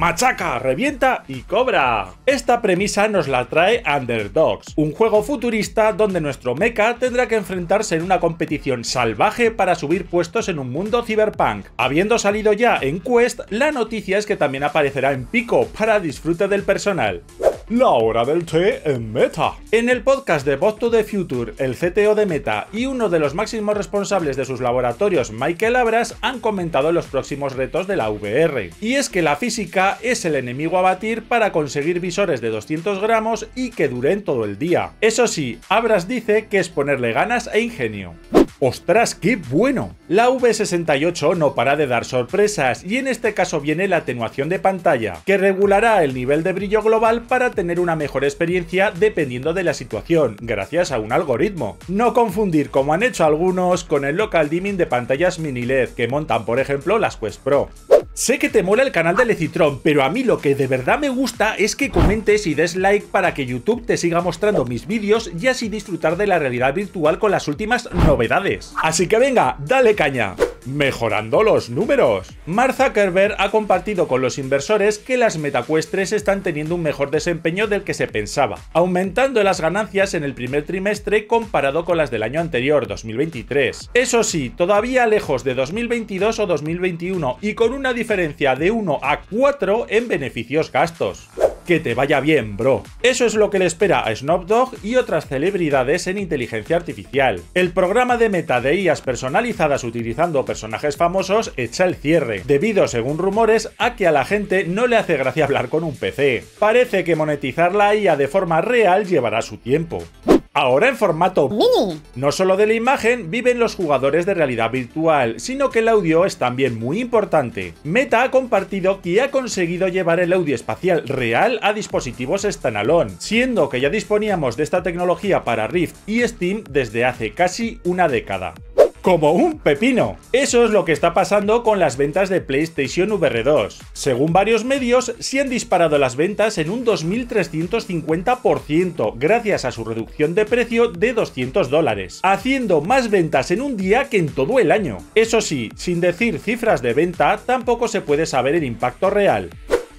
machaca, revienta y cobra. Esta premisa nos la trae Underdogs, un juego futurista donde nuestro mecha tendrá que enfrentarse en una competición salvaje para subir puestos en un mundo cyberpunk. Habiendo salido ya en Quest, la noticia es que también aparecerá en Pico para disfrute del personal. La hora del té en Meta. En el podcast de Bot to the Future, el CTO de Meta y uno de los máximos responsables de sus laboratorios, Michael Abras, han comentado los próximos retos de la VR. Y es que la física es el enemigo a batir para conseguir visores de 200 gramos y que duren todo el día. Eso sí, Abras dice que es ponerle ganas e ingenio. ¡Ostras, qué bueno! La V68 no para de dar sorpresas y en este caso viene la atenuación de pantalla, que regulará el nivel de brillo global para tener una mejor experiencia dependiendo de la situación, gracias a un algoritmo. No confundir como han hecho algunos con el local dimming de pantallas mini LED que montan por ejemplo las Quest Pro. Sé que te mola el canal de Lecitron, pero a mí lo que de verdad me gusta es que comentes y des like para que YouTube te siga mostrando mis vídeos y así disfrutar de la realidad virtual con las últimas novedades. Así que venga, dale caña mejorando los números. Mark Zuckerberg ha compartido con los inversores que las metacuestres están teniendo un mejor desempeño del que se pensaba, aumentando las ganancias en el primer trimestre comparado con las del año anterior, 2023. Eso sí, todavía lejos de 2022 o 2021 y con una diferencia de 1 a 4 en beneficios gastos que te vaya bien, bro. Eso es lo que le espera a Snoop Dogg y otras celebridades en inteligencia artificial. El programa de meta de IAs personalizadas utilizando personajes famosos echa el cierre, debido, según rumores, a que a la gente no le hace gracia hablar con un PC. Parece que monetizar la IA de forma real llevará su tiempo. Ahora en formato mini. No solo de la imagen viven los jugadores de realidad virtual, sino que el audio es también muy importante. Meta ha compartido que ha conseguido llevar el audio espacial real a dispositivos standalone, siendo que ya disponíamos de esta tecnología para Rift y Steam desde hace casi una década como un pepino. Eso es lo que está pasando con las ventas de PlayStation VR 2. Según varios medios, se han disparado las ventas en un 2.350% gracias a su reducción de precio de 200 dólares, haciendo más ventas en un día que en todo el año. Eso sí, sin decir cifras de venta, tampoco se puede saber el impacto real.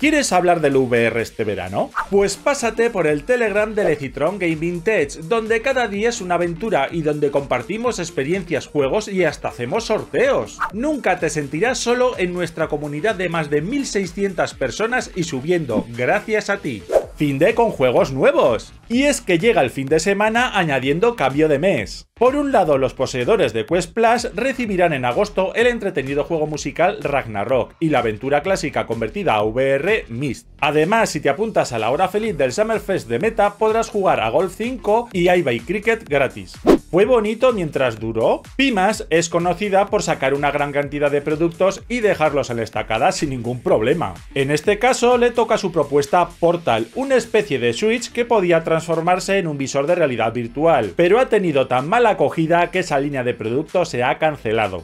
¿Quieres hablar del VR este verano? Pues pásate por el Telegram de Lecitron Gaming Tech, donde cada día es una aventura y donde compartimos experiencias, juegos y hasta hacemos sorteos. Nunca te sentirás solo en nuestra comunidad de más de 1600 personas y subiendo gracias a ti. Fin de con juegos nuevos. Y es que llega el fin de semana añadiendo cambio de mes. Por un lado, los poseedores de Quest Plus recibirán en agosto el entretenido juego musical Ragnarok y la aventura clásica convertida a VR Mist. Además, si te apuntas a la hora feliz del Summerfest de Meta, podrás jugar a Golf 5 y iBay Cricket gratis. ¿Fue bonito mientras duró? Pimas es conocida por sacar una gran cantidad de productos y dejarlos en la estacada sin ningún problema. En este caso le toca su propuesta Portal, una especie de Switch que podía transformarse en un visor de realidad virtual, pero ha tenido tan mala acogida que esa línea de productos se ha cancelado.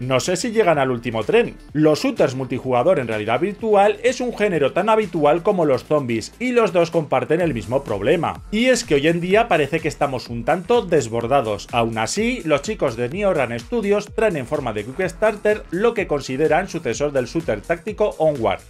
No sé si llegan al último tren. Los shooters multijugador en realidad virtual es un género tan habitual como los zombies y los dos comparten el mismo problema. Y es que hoy en día parece que estamos un tanto desbordados. Aún así, los chicos de Run Studios traen en forma de Quick Starter lo que consideran sucesor del shooter táctico Onward.